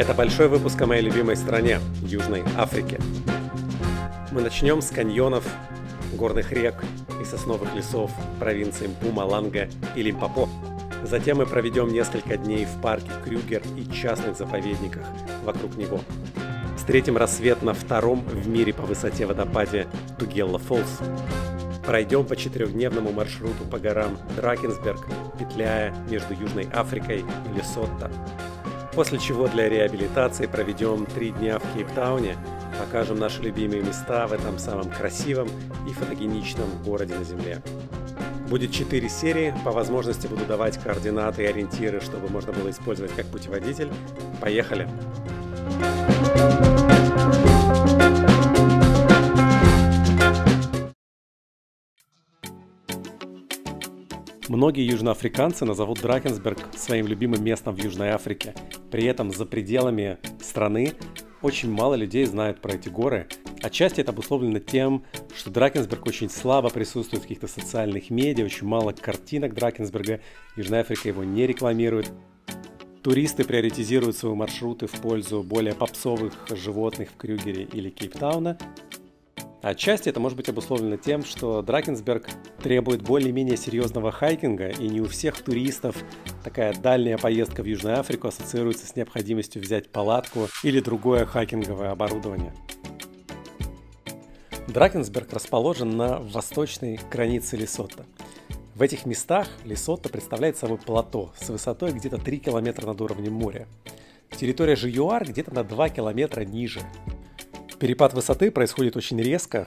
Это большой выпуск о моей любимой стране, Южной Африке. Мы начнем с каньонов, горных рек и сосновых лесов провинции Мпумаланга и Лимпопо. Затем мы проведем несколько дней в парке Крюгер и частных заповедниках вокруг него. Встретим рассвет на втором в мире по высоте водопаде Тугелла Фолс. Пройдем по четырехдневному маршруту по горам Дракенсберг, петляя между Южной Африкой и Лесотто. После чего для реабилитации проведем три дня в Кейптауне, покажем наши любимые места в этом самом красивом и фотогеничном городе на Земле. Будет четыре серии, по возможности буду давать координаты и ориентиры, чтобы можно было использовать как путеводитель. Поехали! Многие южноафриканцы назовут Дракенсберг своим любимым местом в Южной Африке. При этом за пределами страны очень мало людей знают про эти горы. Отчасти это обусловлено тем, что Дракенсберг очень слабо присутствует в каких-то социальных медиа, очень мало картинок Дракенсберга, Южная Африка его не рекламирует. Туристы приоритизируют свои маршруты в пользу более попсовых животных в Крюгере или Кейптауна, Отчасти это может быть обусловлено тем, что Дракенсберг требует более-менее серьезного хайкинга, и не у всех туристов такая дальняя поездка в Южную Африку ассоциируется с необходимостью взять палатку или другое хайкинговое оборудование. Дракенсберг расположен на восточной границе Лесота. В этих местах Лесота представляет собой плато с высотой где-то 3 километра над уровнем моря. Территория же ЮАР где-то на 2 километра ниже, Перепад высоты происходит очень резко,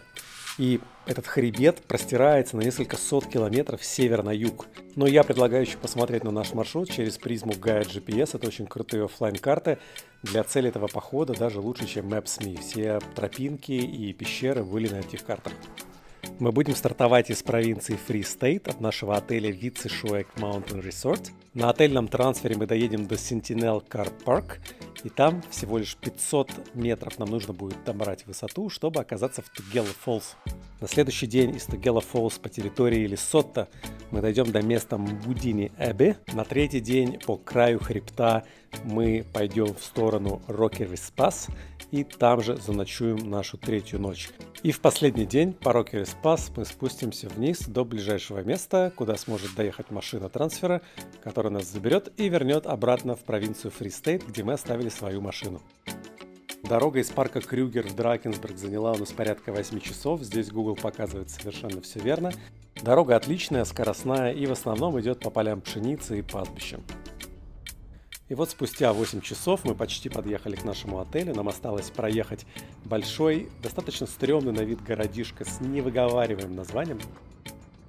и этот хребет простирается на несколько сот километров с севера на юг. Но я предлагаю еще посмотреть на наш маршрут через призму Guide GPS. Это очень крутые офлайн карты Для цели этого похода даже лучше, чем Maps.me. Все тропинки и пещеры были на этих картах. Мы будем стартовать из провинции Free State от нашего отеля Вицешуэк Mountain Resort. На отельном трансфере мы доедем до Sentinel Car Park, и там всего лишь 500 метров нам нужно будет добрать высоту, чтобы оказаться в Тугела Фолс. На следующий день из Тугела Фолс по территории Лесотта мы дойдем до места Мбудини Эбе. На третий день по краю хребта мы пойдем в сторону Рокери Спас и там же заночуем нашу третью ночь. И в последний день по Рокери Спас мы спустимся вниз до ближайшего места, куда сможет доехать машина трансфера, которая нас заберет и вернет обратно в провинцию Фри Стейт, где мы оставили свою машину. Дорога из парка Крюгер в Дракенсберг заняла у нас порядка 8 часов. Здесь Google показывает совершенно все верно. Дорога отличная, скоростная и в основном идет по полям пшеницы и пастбищам. И вот спустя 8 часов мы почти подъехали к нашему отелю. Нам осталось проехать большой, достаточно стрёмный на вид городишко с невыговариваемым названием.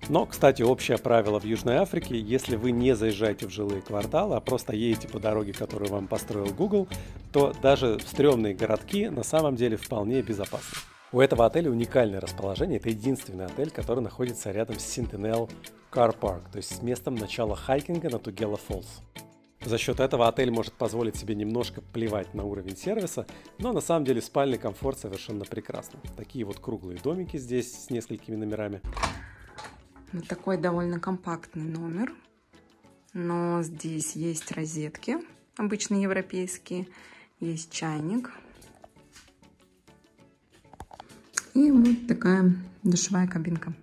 Но, кстати, общее правило в Южной Африке, если вы не заезжаете в жилые кварталы, а просто едете по дороге, которую вам построил Google, то даже стрёмные городки на самом деле вполне безопасны. У этого отеля уникальное расположение. Это единственный отель, который находится рядом с Sentinel Car Park, то есть с местом начала хайкинга на Тугела Фоллс. За счет этого отель может позволить себе немножко плевать на уровень сервиса, но на самом деле спальный комфорт совершенно прекрасный. Такие вот круглые домики здесь с несколькими номерами. Вот такой довольно компактный номер. Но здесь есть розетки, обычные европейские. Есть чайник. И вот такая душевая кабинка.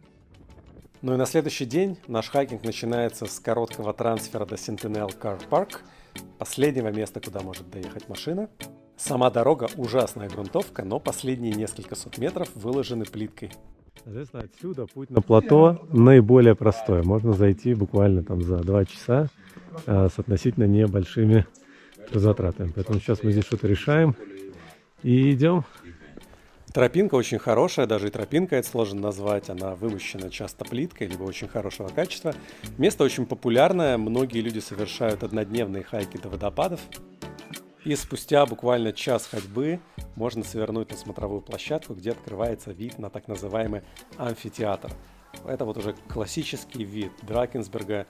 Ну и на следующий день наш хайкинг начинается с короткого трансфера до Sentinel Car Park, последнего места, куда может доехать машина. Сама дорога ужасная грунтовка, но последние несколько сот метров выложены плиткой. Соответственно, отсюда путь на плато наиболее простой. Можно зайти буквально там за два часа а, с относительно небольшими затратами. Поэтому сейчас мы здесь что-то решаем и идем. Тропинка очень хорошая, даже и тропинка это сложно назвать, она вымощена часто плиткой, либо очень хорошего качества. Место очень популярное, многие люди совершают однодневные хайки до водопадов. И спустя буквально час ходьбы можно свернуть на смотровую площадку, где открывается вид на так называемый амфитеатр. Это вот уже классический вид Дракенсберга.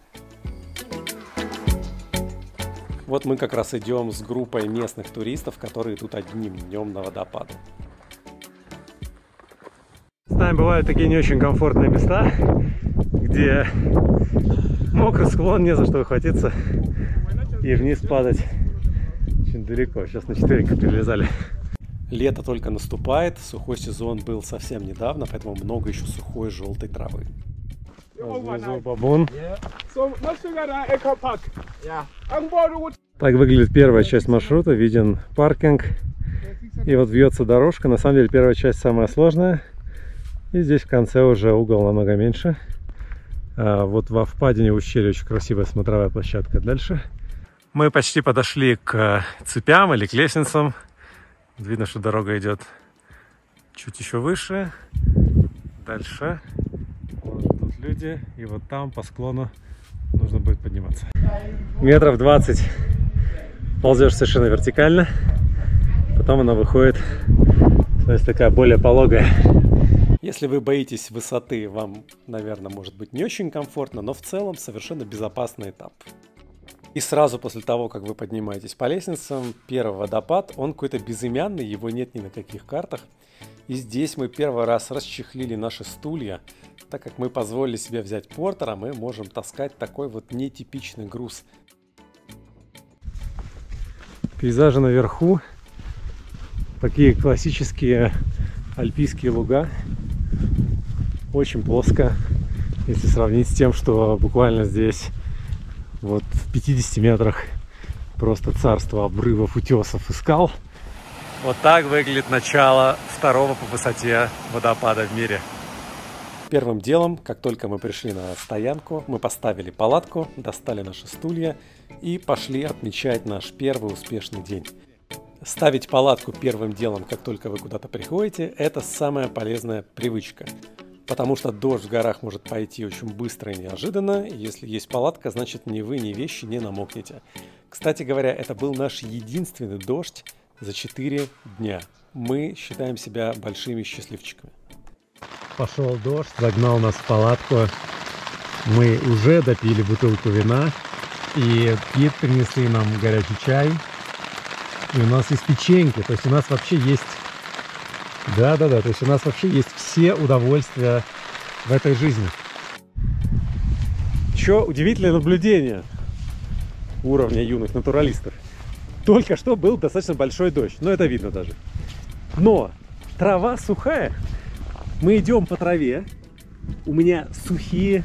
Вот мы как раз идем с группой местных туристов, которые тут одним днем на водопады нами бывают такие не очень комфортные места, где мокрый склон, не за что ухватиться и вниз падать очень далеко. Сейчас на четвереньках перелезали. Лето только наступает, сухой сезон был совсем недавно, поэтому много еще сухой желтой травы. Бабун. Так выглядит первая часть маршрута, виден паркинг. И вот вьется дорожка. На самом деле первая часть самая сложная. И здесь в конце уже угол намного меньше. А вот во впадине ущелья очень красивая смотровая площадка. Дальше мы почти подошли к цепям или к лестницам. Видно, что дорога идет чуть еще выше. Дальше. Вот тут люди. И вот там по склону нужно будет подниматься. Метров 20 ползешь совершенно вертикально. Потом она выходит, то есть такая более пологая. Если вы боитесь высоты, вам, наверное, может быть не очень комфортно, но в целом совершенно безопасный этап. И сразу после того, как вы поднимаетесь по лестницам, первый водопад, он какой-то безымянный, его нет ни на каких картах. И здесь мы первый раз расчехлили наши стулья, так как мы позволили себе взять портера, мы можем таскать такой вот нетипичный груз. Пейзажи наверху, такие классические альпийские луга, очень плоско, если сравнить с тем, что буквально здесь вот в 50 метрах просто царство обрывов, утесов и скал. Вот так выглядит начало второго по высоте водопада в мире. Первым делом, как только мы пришли на стоянку, мы поставили палатку, достали наши стулья и пошли отмечать наш первый успешный день. Ставить палатку первым делом, как только вы куда-то приходите, это самая полезная привычка потому что дождь в горах может пойти очень быстро и неожиданно. Если есть палатка, значит ни вы, ни вещи не намокнете. Кстати говоря, это был наш единственный дождь за 4 дня. Мы считаем себя большими счастливчиками. Пошел дождь, загнал нас в палатку. Мы уже допили бутылку вина. И Пит принесли нам горячий чай. И у нас есть печеньки. То есть у нас вообще есть да-да-да, то есть у нас вообще есть все удовольствия в этой жизни. Что удивительное наблюдение уровня юных натуралистов. Только что был достаточно большой дождь, но это видно даже. Но трава сухая. Мы идем по траве. У меня сухие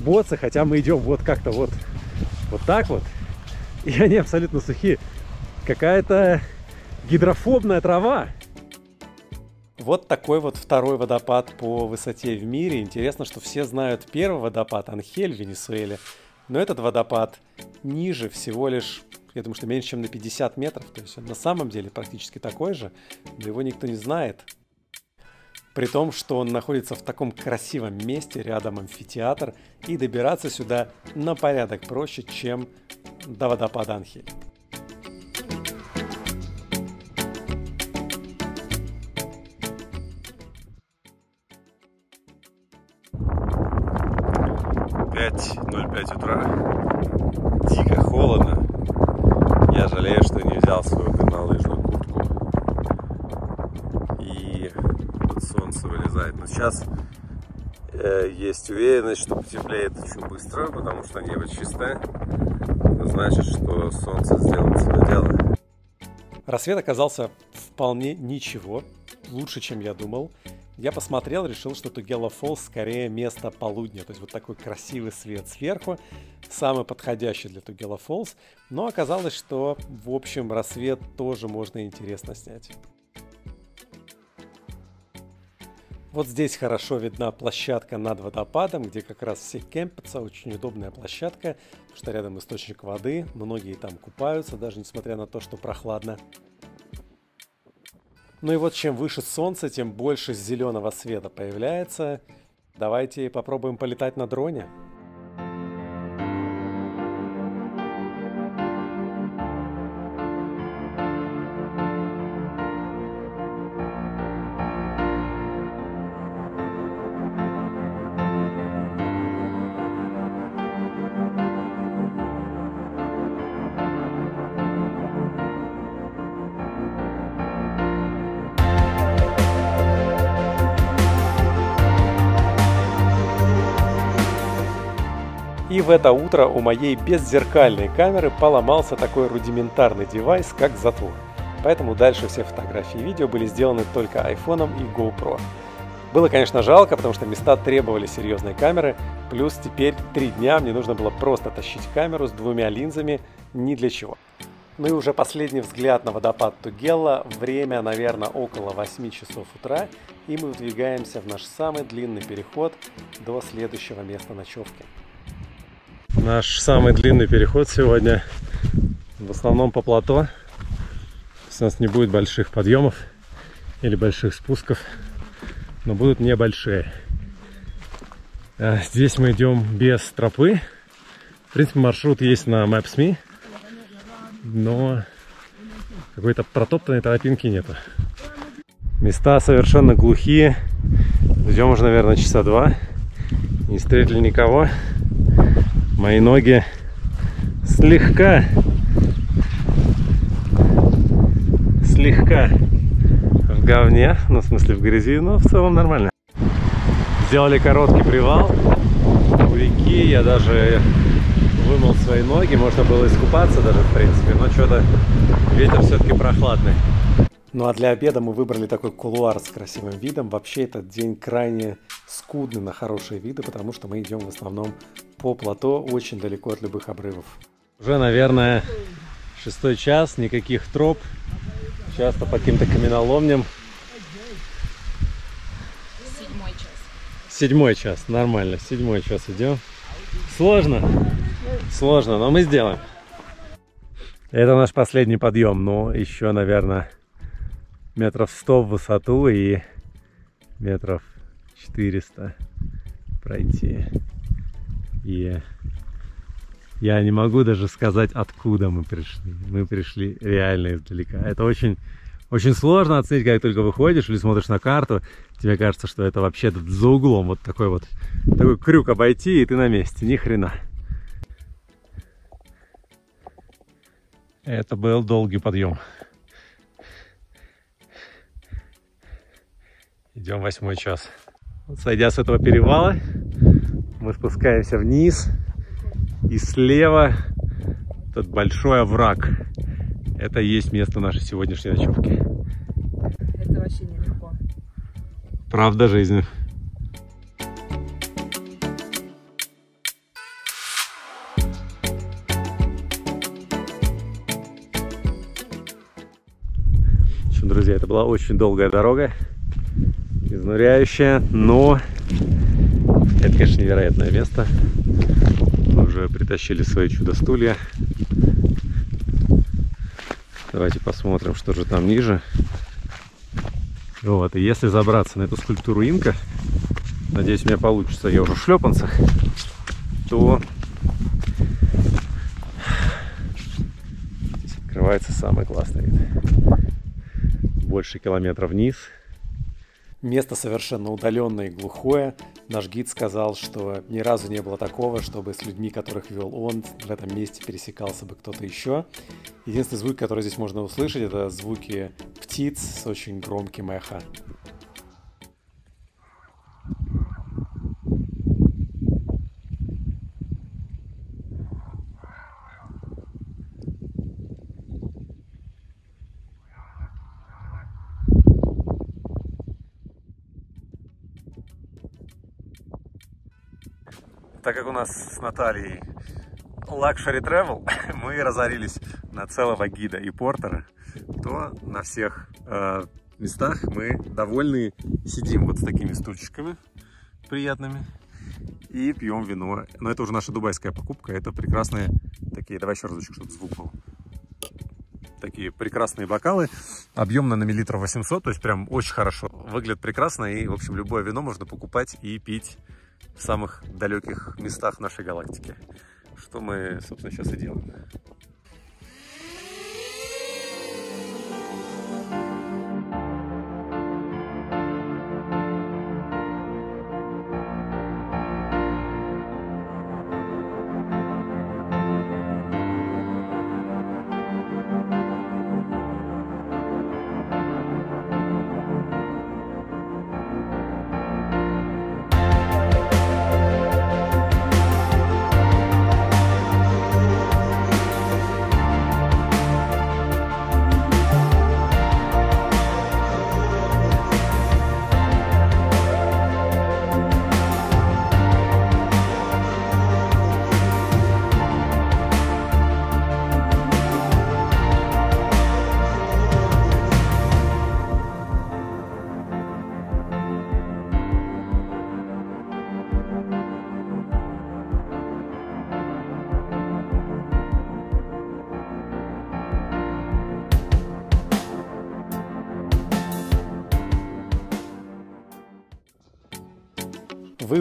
боцы, хотя мы идем вот как-то вот, вот так вот. И они абсолютно сухие. Какая-то гидрофобная трава. Вот такой вот второй водопад по высоте в мире. Интересно, что все знают первый водопад Анхель в Венесуэле. Но этот водопад ниже всего лишь, я думаю, что меньше, чем на 50 метров. То есть он на самом деле практически такой же, но его никто не знает. При том, что он находится в таком красивом месте, рядом амфитеатр, и добираться сюда на порядок проще, чем до водопада Анхель. Есть уверенность, что потеплеет очень быстро, потому что небо чистое. Это значит, что солнце сделает свое дело. Рассвет оказался вполне ничего, лучше, чем я думал. Я посмотрел, решил, что Тугела Фоллс скорее место полудня, то есть вот такой красивый свет сверху, самый подходящий для Тугела Фоллс, но оказалось, что в общем рассвет тоже можно интересно снять. Вот здесь хорошо видна площадка над водопадом, где как раз все кемпятся. Очень удобная площадка, потому что рядом источник воды. Многие там купаются, даже несмотря на то, что прохладно. Ну и вот чем выше солнце, тем больше зеленого света появляется. Давайте попробуем полетать на дроне. В это утро у моей беззеркальной камеры поломался такой рудиментарный девайс, как затвор. Поэтому дальше все фотографии и видео были сделаны только iPhone и GoPro. Было, конечно, жалко, потому что места требовали серьезной камеры, плюс теперь три дня мне нужно было просто тащить камеру с двумя линзами ни для чего. Ну и уже последний взгляд на водопад Тугелла. Время, наверное, около 8 часов утра, и мы выдвигаемся в наш самый длинный переход до следующего места ночевки. Наш самый длинный переход сегодня в основном по плато. У нас не будет больших подъемов или больших спусков но будут небольшие. А, здесь мы идем без тропы. В принципе, маршрут есть на Maps.me, но какой-то протоптанной тропинки нету. Места совершенно глухие. Идем уже, наверное, часа два. Не встретили никого. Мои ноги слегка слегка в говне, ну в смысле в грязи, но в целом нормально. Сделали короткий привал у реки, я даже вымыл свои ноги, можно было искупаться даже в принципе, но что-то ветер все-таки прохладный. Ну а для обеда мы выбрали такой кулуар с красивым видом. Вообще этот день крайне скудный на хорошие виды, потому что мы идем в основном по плато, очень далеко от любых обрывов. Уже, наверное, шестой час, никаких троп, часто по каким-то каменоломням. Седьмой час. Седьмой час, нормально, седьмой час идем. Сложно, сложно, но мы сделаем. Это наш последний подъем, но еще, наверное, метров 100 в высоту и метров 400 пройти. И я не могу даже сказать, откуда мы пришли. Мы пришли реально издалека. Это очень, очень сложно оценить, когда только выходишь или смотришь на карту. Тебе кажется, что это вообще за углом вот такой вот такой крюк обойти, и ты на месте. Ни хрена. Это был долгий подъем. Идем восьмой час. Сойдя с этого перевала, мы спускаемся вниз и слева тот большой овраг. Это и есть место нашей сегодняшней ночевки. Это вообще нелегко. Правда жизни. Общем, друзья, это была очень долгая дорога, изнуряющая, но это, конечно, невероятное место уже притащили свои чудо-стулья. Давайте посмотрим, что же там ниже. Вот, и если забраться на эту скульптуру инка, надеюсь, у меня получится, я уже в шлепанцах, то открывается самый классный вид. Больше километра вниз – Место совершенно удаленное и глухое. Наш гид сказал, что ни разу не было такого, чтобы с людьми, которых вел он, в этом месте пересекался бы кто-то еще. Единственный звук, который здесь можно услышать, это звуки птиц с очень громким эхо. Так как у нас с Натальей Luxury Travel, мы разорились на целого гида и портера, то на всех э, местах мы довольны сидим вот с такими стульчиками приятными и пьем вино. Но это уже наша дубайская покупка, это прекрасные такие, давай еще разочек, чтобы звук был. Такие прекрасные бокалы, объемно на миллилитров 800, то есть прям очень хорошо. Выглядит прекрасно и, в общем, любое вино можно покупать и пить в самых далеких местах нашей галактики. Что мы, собственно, сейчас и делаем.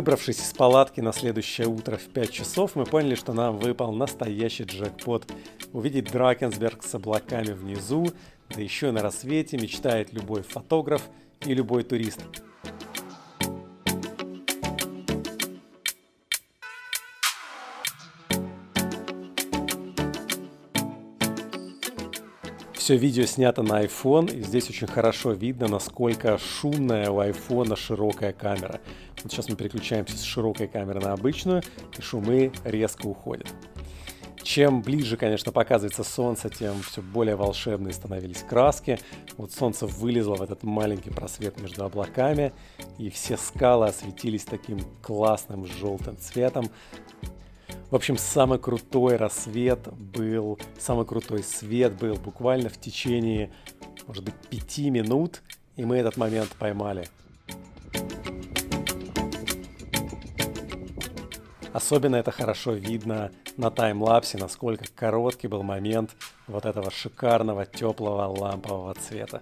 Выбравшись из палатки на следующее утро в 5 часов, мы поняли, что нам выпал настоящий джекпот. Увидеть Дракенсберг с облаками внизу, да еще на рассвете мечтает любой фотограф и любой турист. Все видео снято на iPhone, и здесь очень хорошо видно, насколько шумная у iPhone широкая камера. Вот сейчас мы переключаемся с широкой камеры на обычную, и шумы резко уходят. Чем ближе, конечно, показывается солнце, тем все более волшебные становились краски. Вот солнце вылезло в этот маленький просвет между облаками, и все скалы осветились таким классным желтым цветом. В общем, самый крутой рассвет был, самый крутой свет был буквально в течение, может быть, пяти минут, и мы этот момент поймали. Особенно это хорошо видно на таймлапсе, насколько короткий был момент вот этого шикарного теплого лампового цвета.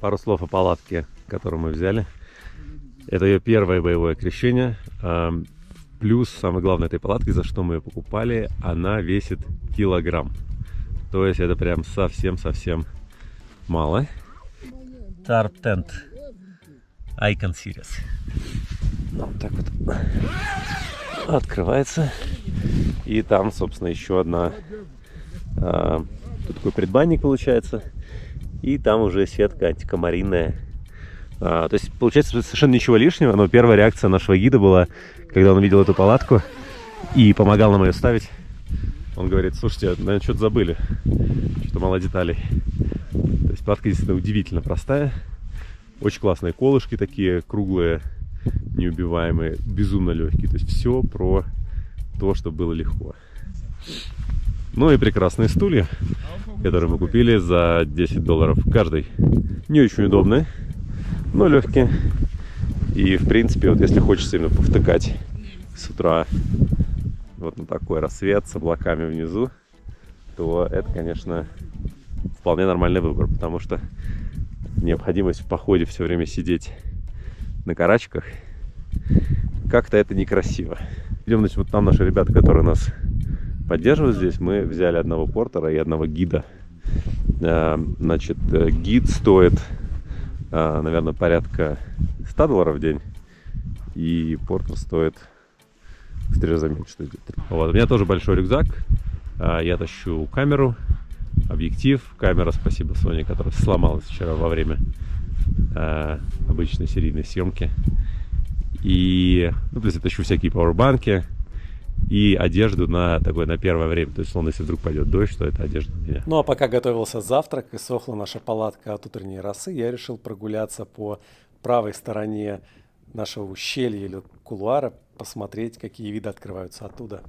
пару слов о палатке, которую мы взяли. Это ее первое боевое крещение. Плюс, самое главное этой палатки, за что мы ее покупали, она весит килограмм. То есть это прям совсем-совсем мало. Tarp Tent Icon Series. Ну, вот так вот открывается. И там, собственно, еще одна... А, тут такой предбанник получается и там уже сетка антикомаринная. А, то есть, получается, совершенно ничего лишнего, но первая реакция нашего гида была, когда он увидел эту палатку и помогал нам ее ставить. Он говорит, слушайте, наверное, что-то забыли, что-то мало деталей. То есть палатка действительно удивительно простая, очень классные колышки такие, круглые, неубиваемые, безумно легкие. То есть все про то, что было легко. Ну и прекрасные стулья, которые мы купили за 10 долларов каждый. Не очень удобные, но легкие. И в принципе, вот если хочется именно повтыкать с утра вот на такой рассвет с облаками внизу, то это, конечно, вполне нормальный выбор, потому что необходимость в походе все время сидеть на карачках, как-то это некрасиво. Идем, значит, вот там наши ребята, которые нас поддерживают здесь, мы взяли одного портера и одного гида. Э, значит, э, гид стоит, э, наверное, порядка 100 долларов в день, и портер стоит в три раза меньше. Вот. У меня тоже большой рюкзак. Я тащу камеру, объектив. Камера, спасибо Соне, которая сломалась вчера во время обычной серийной съемки. И, ну, то есть я тащу всякие пауэрбанки, и одежду на такое на первое время. То есть, он, если вдруг пойдет дождь, то это одежда у меня. Ну а пока готовился завтрак и сохла наша палатка от утренней росы, я решил прогуляться по правой стороне нашего ущелья или кулуара, посмотреть, какие виды открываются оттуда.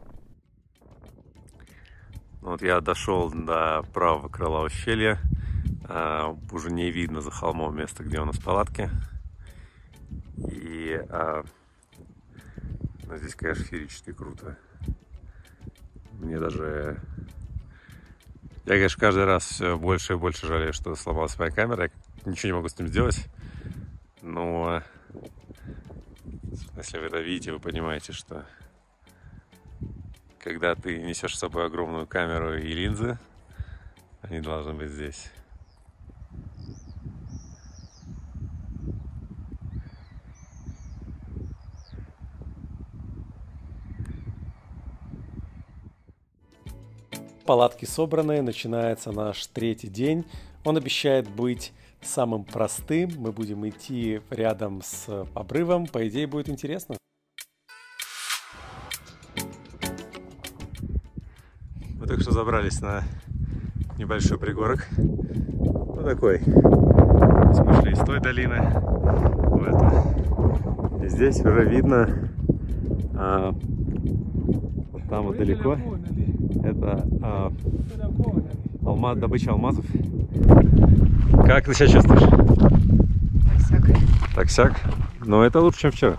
Ну, вот я дошел до правого крыла ущелья. А, уже не видно за холмом место, где у нас палатки. И а, ну, здесь, конечно, феерически круто. Мне даже... Я, конечно, каждый раз все больше и больше жалею, что сломалась моя камера. Я ничего не могу с ним сделать. Но если вы это видите, вы понимаете, что когда ты несешь с собой огромную камеру и линзы, они должны быть здесь. Палатки собраны, начинается наш третий день. Он обещает быть самым простым. Мы будем идти рядом с обрывом. По идее, будет интересно. Мы только что забрались на небольшой пригорок. Ну такой. Мы шли из той долины в эту. И здесь уже видно а, вот там вот далеко это а, алмаз, добыча алмазов. Как ты себя чувствуешь? Так-сяк. Так-сяк? Но это лучше, чем вчера.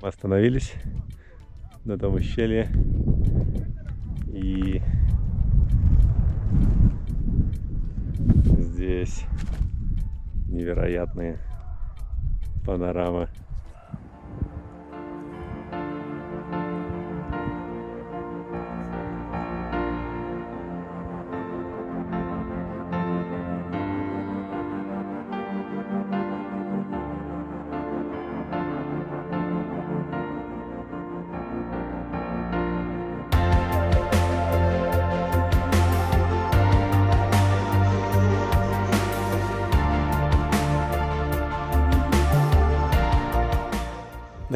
Мы остановились. на том ущелье. И здесь невероятные панорамы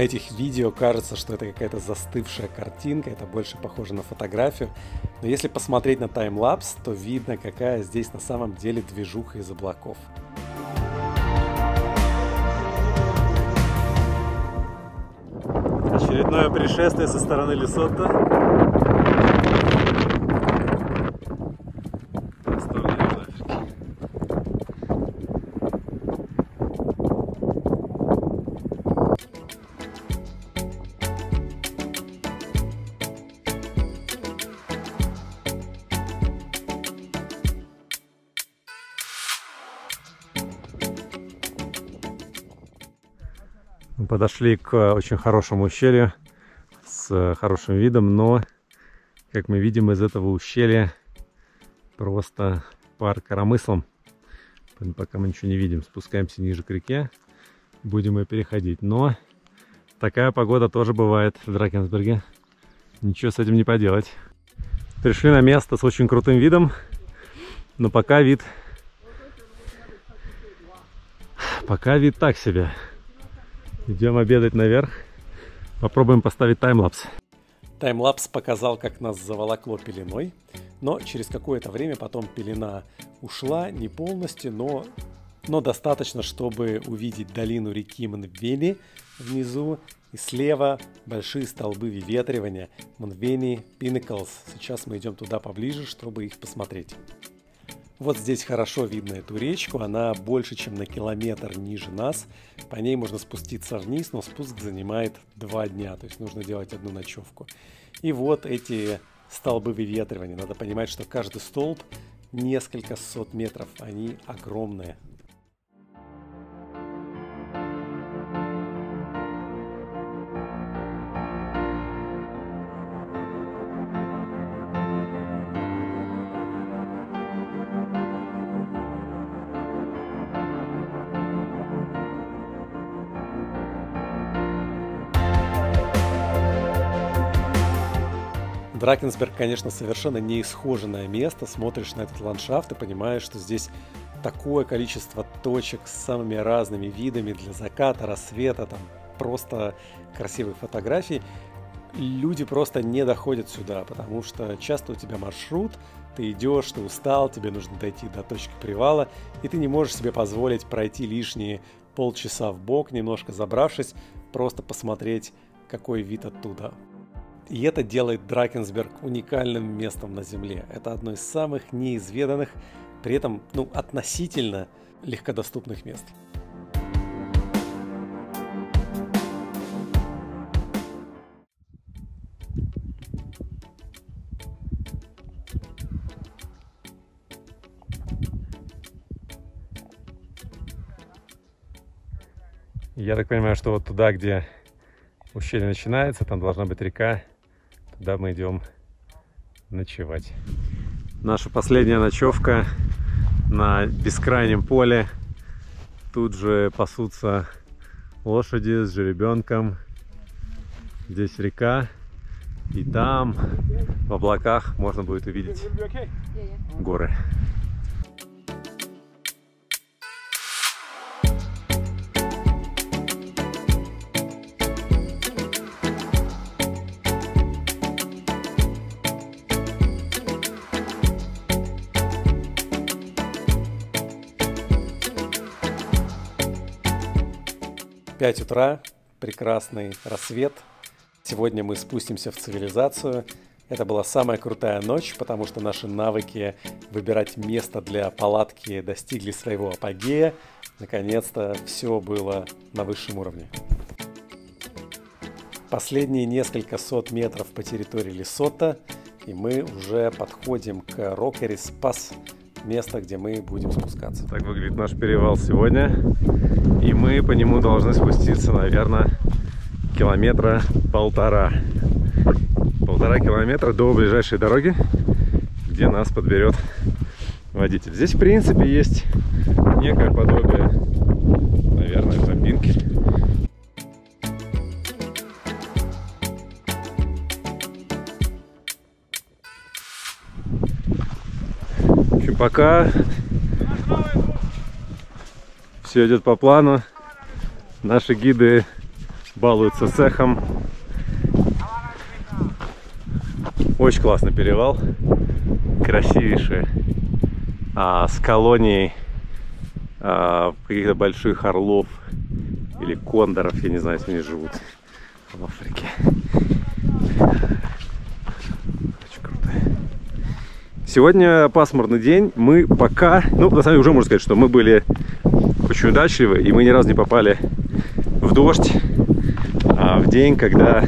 этих видео кажется, что это какая-то застывшая картинка, это больше похоже на фотографию. Но если посмотреть на таймлапс, то видно, какая здесь на самом деле движуха из облаков. Очередное пришествие со стороны Лесотта. Подошли к очень хорошему ущелью с хорошим видом, но, как мы видим, из этого ущелья просто пар коромыслом. Пока мы ничего не видим, спускаемся ниже к реке, будем ее переходить. Но такая погода тоже бывает в Дракенсберге. Ничего с этим не поделать. Пришли на место с очень крутым видом, но пока вид... Пока вид так себе. Идем обедать наверх. Попробуем поставить таймлапс. Таймлапс показал, как нас заволокло пеленой, но через какое-то время потом пелена ушла, не полностью, но, но достаточно, чтобы увидеть долину реки Мнвени внизу и слева большие столбы выветривания Мнвени Pinnacles. Сейчас мы идем туда поближе, чтобы их посмотреть. Вот здесь хорошо видно эту речку, она больше, чем на километр ниже нас. По ней можно спуститься вниз, но спуск занимает два дня, то есть нужно делать одну ночевку. И вот эти столбы выветривания. Надо понимать, что каждый столб несколько сот метров, они огромные. Дракенсберг, конечно, совершенно не исхоженное место. Смотришь на этот ландшафт и понимаешь, что здесь такое количество точек с самыми разными видами для заката, рассвета, там просто красивых фотографий. Люди просто не доходят сюда, потому что часто у тебя маршрут, ты идешь, ты устал, тебе нужно дойти до точки привала, и ты не можешь себе позволить пройти лишние полчаса в бок, немножко забравшись, просто посмотреть, какой вид оттуда. И это делает Дракенсберг уникальным местом на Земле. Это одно из самых неизведанных, при этом ну, относительно легкодоступных мест. Я так понимаю, что вот туда, где ущелье начинается, там должна быть река, Туда мы идем ночевать. Наша последняя ночевка на бескрайнем поле. Тут же пасутся лошади с жеребенком. Здесь река. И там в облаках можно будет увидеть горы. Пять утра, прекрасный рассвет. Сегодня мы спустимся в цивилизацию. Это была самая крутая ночь, потому что наши навыки выбирать место для палатки достигли своего апогея. Наконец-то все было на высшем уровне. Последние несколько сот метров по территории Лесота, и мы уже подходим к Рокерис Пас, место, где мы будем спускаться. Так выглядит наш перевал сегодня. И мы по нему должны спуститься, наверное, километра полтора. Полтора километра до ближайшей дороги, где нас подберет водитель. Здесь, в принципе, есть некое подобие, пока все идет по плану. Наши гиды балуются цехом. Очень классный перевал. Красивейший. А, с колонией а, каких-то больших орлов или кондоров, я не знаю, если они живут в Африке. Очень круто. Сегодня пасмурный день. Мы пока, ну, на самом деле уже можно сказать, что мы были очень удачливы, и мы ни разу не попали в дождь а в день, когда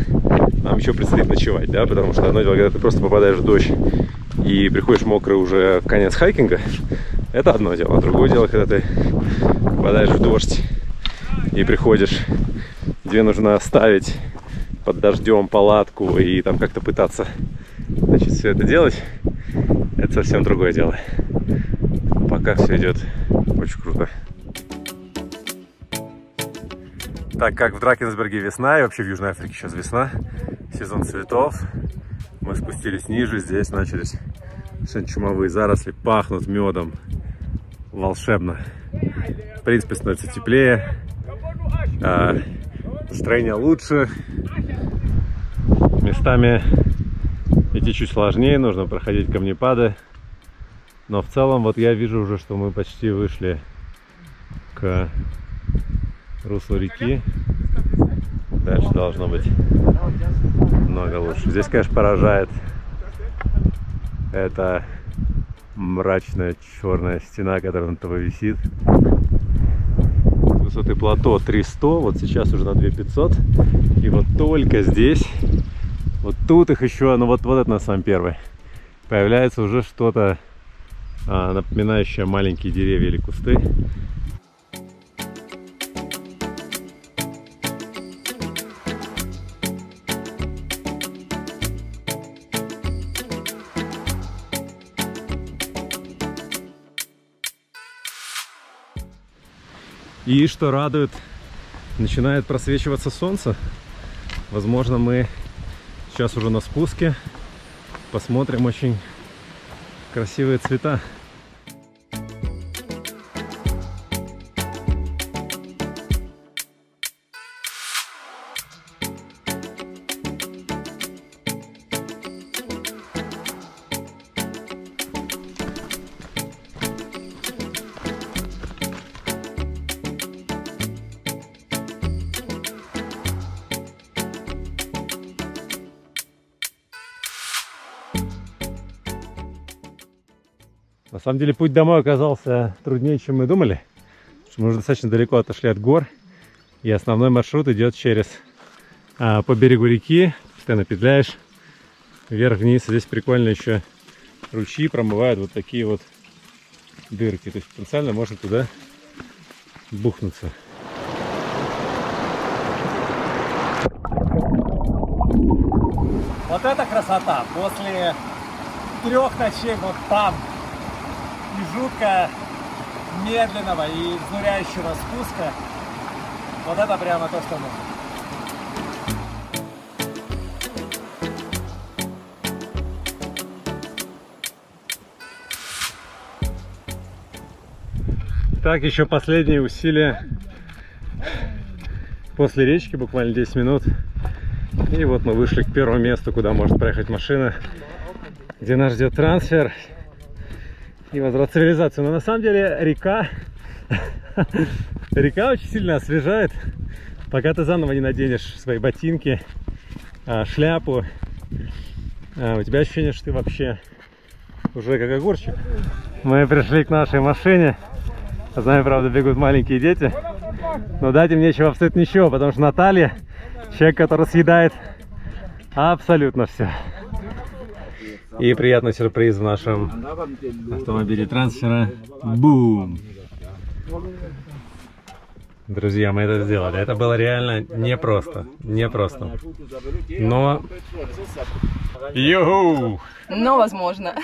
нам еще предстоит ночевать, да, потому что одно дело, когда ты просто попадаешь в дождь и приходишь мокрый уже конец хайкинга, это одно дело. А другое дело, когда ты попадаешь в дождь и приходишь, тебе нужно оставить под дождем палатку и там как-то пытаться значит, все это делать, это совсем другое дело. Пока все идет очень круто. Так как в Дракенсберге весна, и вообще в Южной Африке сейчас весна, сезон цветов, мы спустились ниже, здесь начались чумовые заросли, пахнут медом, волшебно. В принципе, становится теплее, а, настроение лучше, местами идти чуть сложнее, нужно проходить камнепады, но в целом вот я вижу уже, что мы почти вышли к русло реки. Дальше должно быть много лучше. Здесь, конечно, поражает это мрачная черная стена, которая над тобой висит. Высоты плато 300, вот сейчас уже на 2500. И вот только здесь, вот тут их еще, ну вот, вот это на самом первый, появляется уже что-то а, напоминающее маленькие деревья или кусты. И что радует, начинает просвечиваться солнце. Возможно, мы сейчас уже на спуске посмотрим очень красивые цвета. Самом деле путь домой оказался труднее, чем мы думали. Мы уже достаточно далеко отошли от гор. И основной маршрут идет через а, по берегу реки. Постоянно петляешь вверх-вниз. Здесь прикольно еще ручьи промывают вот такие вот дырки. То есть потенциально можно туда бухнуться. Вот это красота! После трех ночей вот там и жутко медленного и изнуряющего спуска. Вот это прямо то, что нужно. Так, еще последние усилия после речки, буквально 10 минут. И вот мы вышли к первому месту, куда может проехать машина, где нас ждет трансфер и возврат цивилизации. Но на самом деле река, река очень сильно освежает, пока ты заново не наденешь свои ботинки, а, шляпу. А, у тебя ощущение, что ты вообще уже как огурчик. Мы пришли к нашей машине. За нами, правда, бегут маленькие дети. Но дать им нечего абсолютно ничего, потому что Наталья Человек, который съедает абсолютно все. И приятный сюрприз в нашем автомобиле трансфера. Бум! Друзья, мы это сделали. Это было реально непросто. Непросто. Но... Йоу! Но возможно.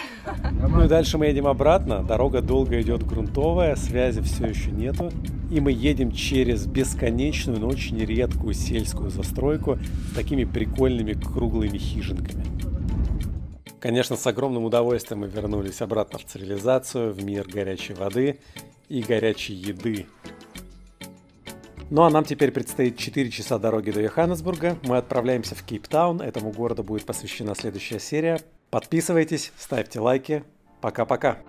Ну и дальше мы едем обратно. Дорога долго идет грунтовая, связи все еще нету. И мы едем через бесконечную, но очень редкую сельскую застройку с такими прикольными круглыми хижинками. Конечно, с огромным удовольствием мы вернулись обратно в цивилизацию, в мир горячей воды и горячей еды. Ну а нам теперь предстоит 4 часа дороги до Йоханнесбурга. Мы отправляемся в Кейптаун. Этому городу будет посвящена следующая серия. Подписывайтесь, ставьте лайки. Пока-пока.